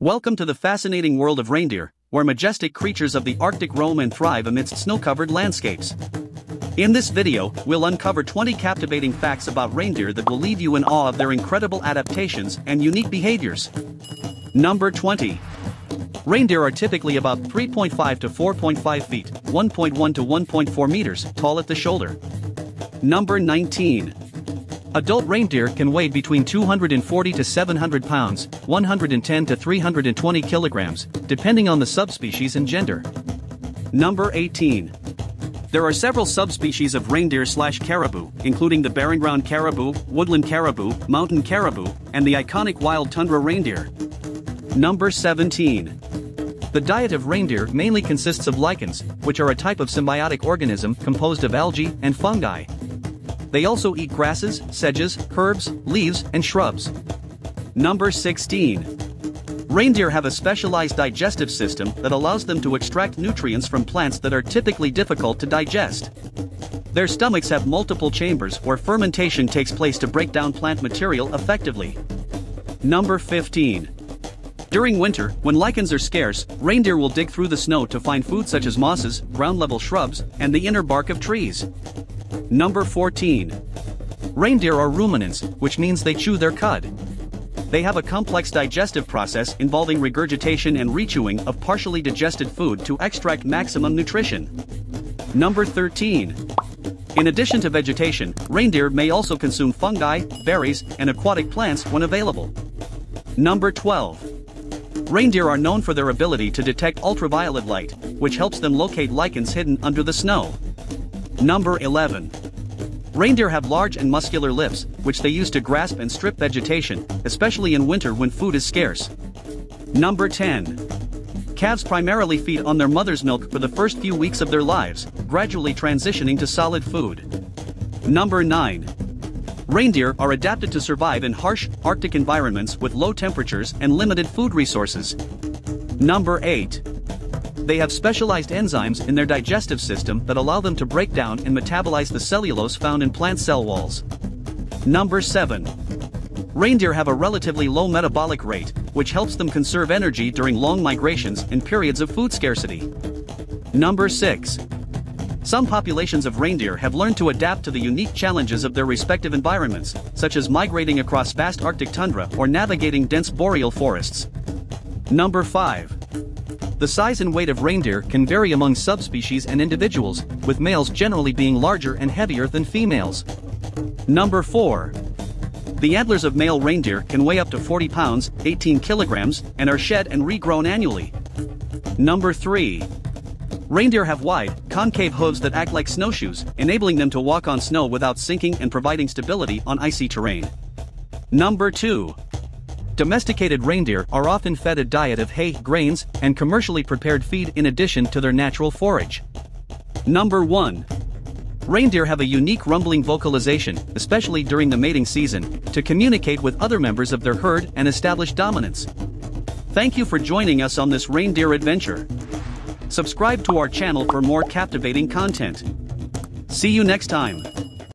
Welcome to the fascinating world of reindeer, where majestic creatures of the Arctic roam and thrive amidst snow-covered landscapes. In this video, we'll uncover 20 captivating facts about reindeer that will leave you in awe of their incredible adaptations and unique behaviors. Number 20. Reindeer are typically about 3.5 to 4.5 feet, 1.1 to 1.4 meters tall at the shoulder. Number 19. Adult reindeer can weigh between 240 to 700 pounds, 110 to 320 kilograms, depending on the subspecies and gender. Number 18. There are several subspecies of reindeer slash caribou, including the barren ground caribou, woodland caribou, mountain caribou, and the iconic wild tundra reindeer. Number 17. The diet of reindeer mainly consists of lichens, which are a type of symbiotic organism composed of algae and fungi. They also eat grasses, sedges, herbs, leaves, and shrubs. Number 16. Reindeer have a specialized digestive system that allows them to extract nutrients from plants that are typically difficult to digest. Their stomachs have multiple chambers where fermentation takes place to break down plant material effectively. Number 15. During winter, when lichens are scarce, reindeer will dig through the snow to find food such as mosses, ground level shrubs, and the inner bark of trees. Number 14. Reindeer are ruminants, which means they chew their cud. They have a complex digestive process involving regurgitation and rechewing of partially digested food to extract maximum nutrition. Number 13. In addition to vegetation, reindeer may also consume fungi, berries, and aquatic plants when available. Number 12. Reindeer are known for their ability to detect ultraviolet light, which helps them locate lichens hidden under the snow. Number 11. Reindeer have large and muscular lips, which they use to grasp and strip vegetation, especially in winter when food is scarce. Number 10. Calves primarily feed on their mother's milk for the first few weeks of their lives, gradually transitioning to solid food. Number 9. Reindeer are adapted to survive in harsh, Arctic environments with low temperatures and limited food resources. Number 8. They have specialized enzymes in their digestive system that allow them to break down and metabolize the cellulose found in plant cell walls. Number 7. Reindeer have a relatively low metabolic rate, which helps them conserve energy during long migrations and periods of food scarcity. Number 6. Some populations of reindeer have learned to adapt to the unique challenges of their respective environments, such as migrating across vast Arctic tundra or navigating dense boreal forests. Number 5. The size and weight of reindeer can vary among subspecies and individuals, with males generally being larger and heavier than females. Number 4. The antlers of male reindeer can weigh up to 40 pounds, 18 kilograms, and are shed and regrown annually. Number 3. Reindeer have wide, concave hooves that act like snowshoes, enabling them to walk on snow without sinking and providing stability on icy terrain. Number 2. Domesticated reindeer are often fed a diet of hay, grains, and commercially prepared feed in addition to their natural forage. Number 1. Reindeer have a unique rumbling vocalization, especially during the mating season, to communicate with other members of their herd and establish dominance. Thank you for joining us on this reindeer adventure. Subscribe to our channel for more captivating content. See you next time.